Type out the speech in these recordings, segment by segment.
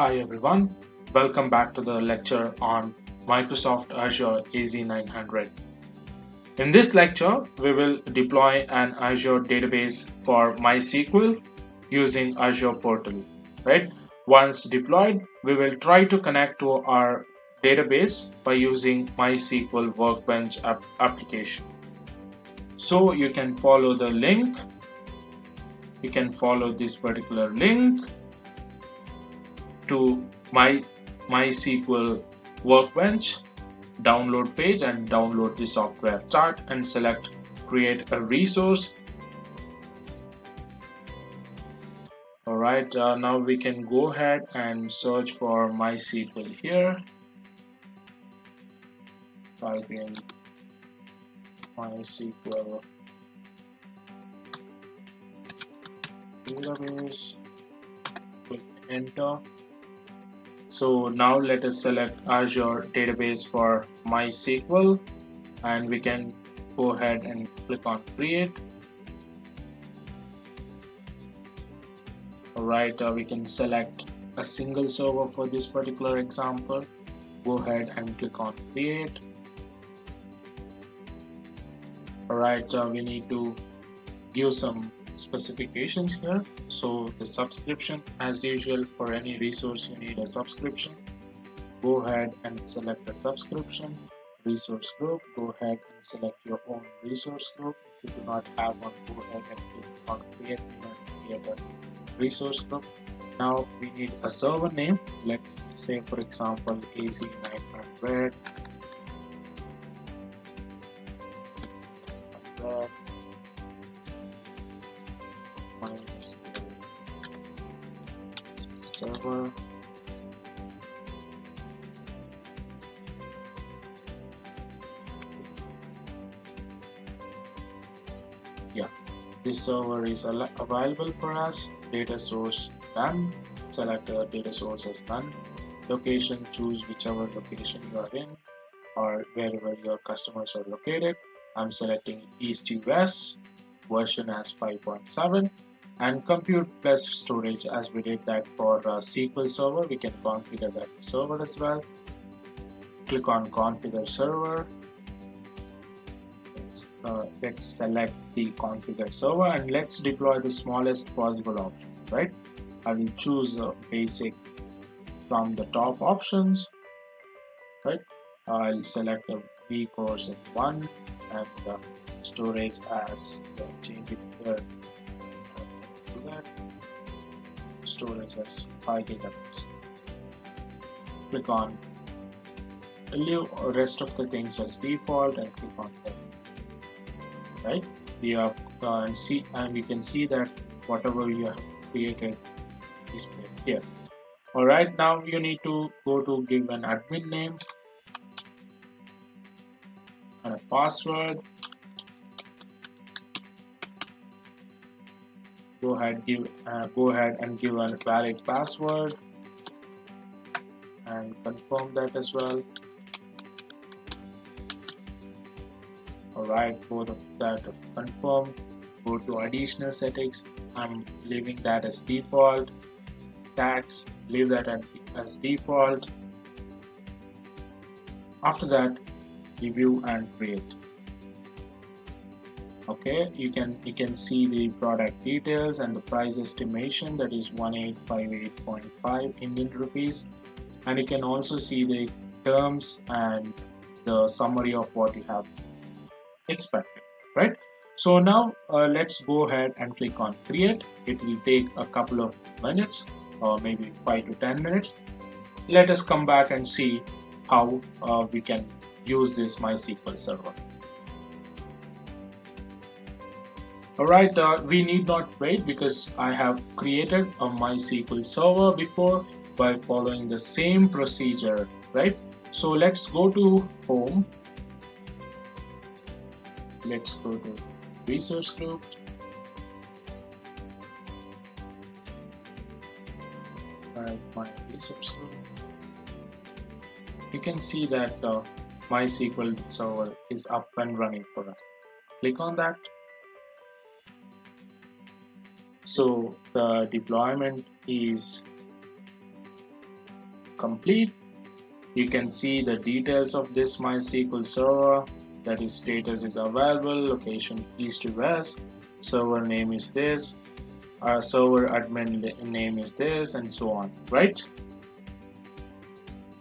Hi everyone, welcome back to the lecture on Microsoft Azure AZ900. In this lecture, we will deploy an Azure database for MySQL using Azure Portal, right? Once deployed, we will try to connect to our database by using MySQL Workbench app application. So you can follow the link. You can follow this particular link to my MySQL Workbench download page and download the software. Start and select create a resource. Alright, uh, now we can go ahead and search for MySQL here. Type in MySQL database, click enter so now let us select Azure database for MySQL and we can go ahead and click on create. Alright, uh, we can select a single server for this particular example. Go ahead and click on create. Alright, uh, we need to give some specifications here. So the subscription as usual for any resource you need a subscription go ahead and select the subscription resource group. Go ahead and select your own resource group. If you do not have one go ahead and click on create a resource group. Now we need a server name. Let's say for example az900 yeah. This server is available for us. Data source done. Select a data source as done. Location choose whichever location you are in or wherever your customers are located. I'm selecting east west version as 5.7 and compute plus storage as we did that for uh, SQL Server. We can configure that server as well. Click on configure server. Uh, let's select the configure server and let's deploy the smallest possible option right? I will choose a basic from the top options right? I'll select a vCore 1 and uh, storage as uh, change it storage as 5 gigabytes click on leave rest of the things as default and click on that right? We have uh, and see and we can see that whatever you have created is here. All right now you need to go to give an admin name and a password go ahead give uh, go ahead and give a valid password and confirm that as well. Alright both of that confirm go to additional settings. I'm leaving that as default. Tags leave that as default. After that review and create okay you can you can see the product details and the price estimation that is 1858.5 Indian rupees. And you can also see the terms and the summary of what you have expected right? So now uh, let's go ahead and click on create. It will take a couple of minutes or maybe 5 to 10 minutes. Let us come back and see how uh, we can use this MySQL server Alright, uh, we need not wait because I have created a MySQL server before by following the same procedure, right? So let's go to home. Let's go to resource group. my resource group. You can see that uh, MySQL server is up and running for us. Click on that so the deployment is complete. You can see the details of this MySQL server. That is status is available location east to west. Server name is this. Our server admin name is this and so on right?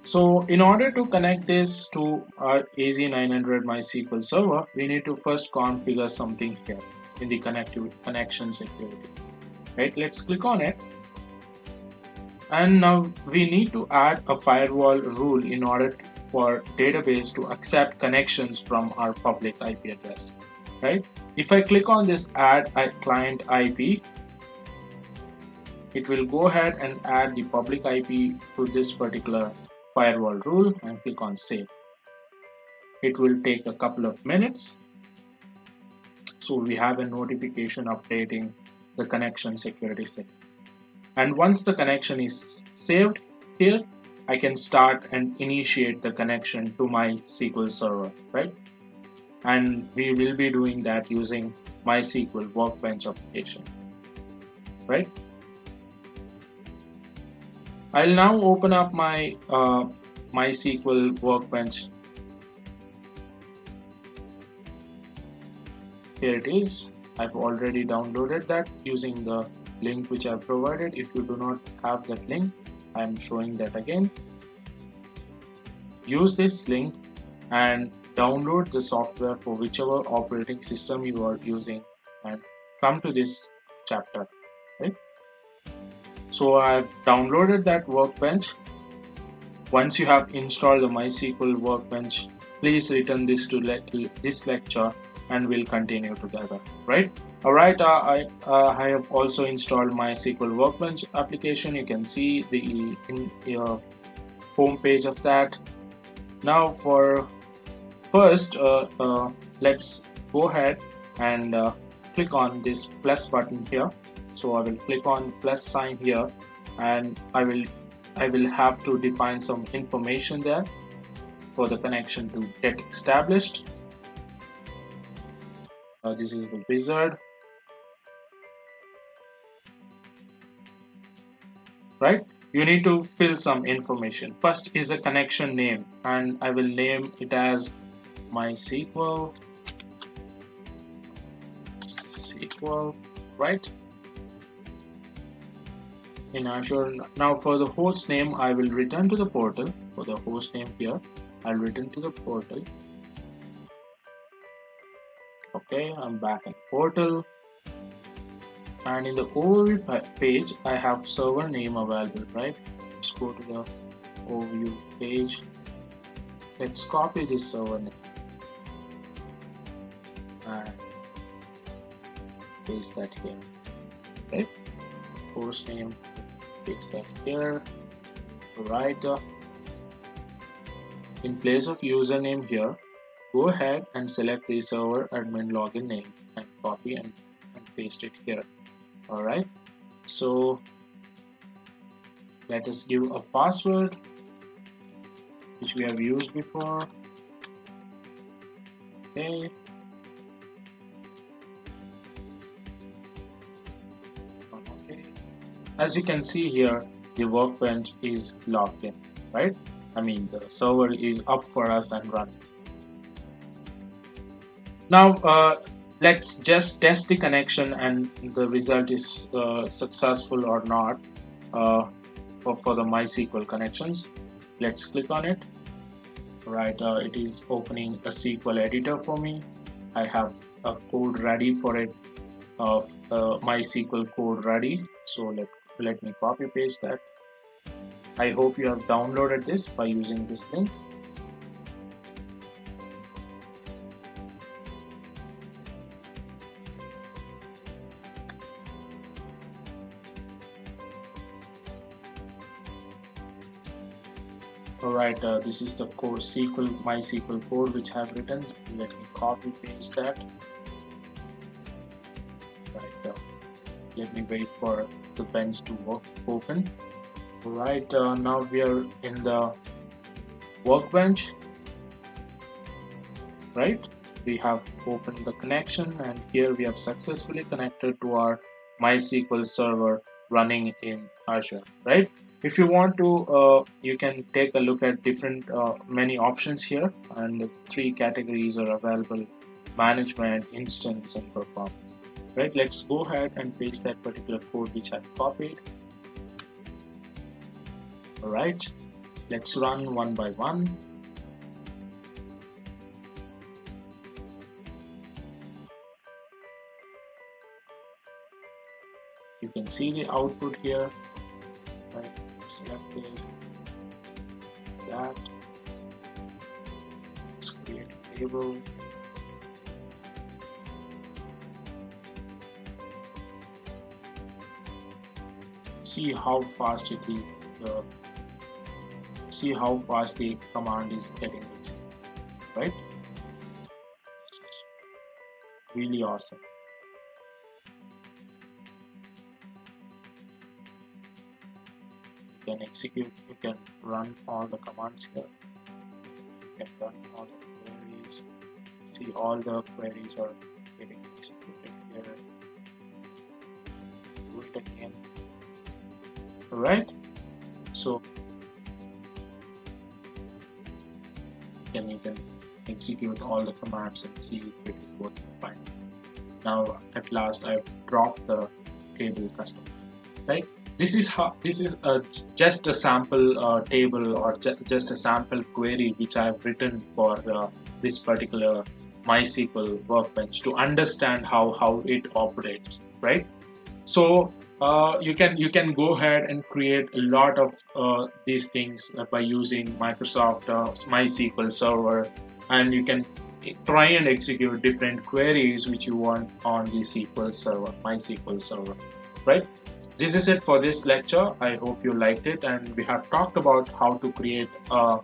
So in order to connect this to our AZ900 MySQL server we need to first configure something here in the connectivity connection security right let's click on it. And now we need to add a firewall rule in order for database to accept connections from our public IP address. Right? If I click on this add client IP it will go ahead and add the public IP to this particular firewall rule and click on save. It will take a couple of minutes. So we have a notification updating the connection security setting and once the connection is saved here I can start and initiate the connection to my SQL server right? And we will be doing that using MySQL Workbench application right? I'll now open up my uh, MySQL Workbench. Here it is I've already downloaded that using the link which I've provided. If you do not have that link I'm showing that again. Use this link and download the software for whichever operating system you are using and come to this chapter right? So I've downloaded that workbench. Once you have installed the MySQL workbench please return this to le this lecture and we'll continue together right? All right uh, I, uh, I have also installed my sql workbench application. You can see the in your home page of that. Now for first uh, uh let's go ahead and uh, click on this plus button here. So I will click on plus sign here and I will I will have to define some information there for the connection to get established uh, this is the wizard. Right? You need to fill some information. First is the connection name and I will name it as MySQL SQL right? In Azure. Now for the host name I will return to the portal. For the host name here I'll return to the portal okay I'm back in portal. And in the overview page I have server name available right? Let's go to the overview page. Let's copy this server name. And paste that here right? Host name paste that here. Right in place of username here go ahead and select the server admin login name and copy and, and paste it here. All right. So let us give a password which we have used before. Okay. Okay. As you can see here the workbench is logged in right? I mean the server is up for us and running now uh, let's just test the connection and the result is uh, successful or not uh, for, for the MySQL connections. Let's click on it. Right uh, it is opening a SQL editor for me. I have a code ready for it of uh, MySQL code ready. So let, let me copy paste that. I hope you have downloaded this by using this link Alright, uh, this is the code SQL, MySQL code which I have written. Let me copy paste that. Right, uh, let me wait for the bench to work open. Alright, uh, now we are in the workbench. Right, we have opened the connection and here we have successfully connected to our MySQL server running in Azure, right? If you want to uh, you can take a look at different uh, many options here and three categories are available. Management instance and performance. Right let's go ahead and paste that particular code which I've copied. All right let's run one by one. You can see the output here select that let's create a table see how fast it is uh, see how fast the command is getting it right? Really awesome can execute, you can run all the commands here. You can run all the queries. See all the queries are getting executed here. Do it again. Alright. So then you can execute all the commands and see if it is working fine. Now at last I've dropped the table custom. Right? This is how this is a, just a sample uh, table or ju just a sample query which I've written for uh, this particular MySQL workbench to understand how how it operates, right? So uh, you can you can go ahead and create a lot of uh, these things by using Microsoft uh, MySQL Server, and you can try and execute different queries which you want on the SQL Server, MySQL Server, right? This is it for this lecture. I hope you liked it and we have talked about how to create a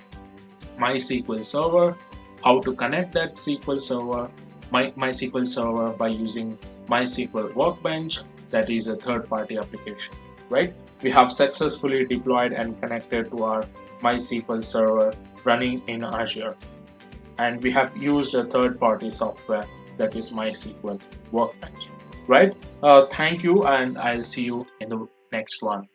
MySQL server, how to connect that SQL server, My, MySQL server by using MySQL Workbench that is a third-party application, right? We have successfully deployed and connected to our MySQL server running in Azure. And we have used a third-party software that is MySQL Workbench right? Uh, thank you, and I'll see you in the next one.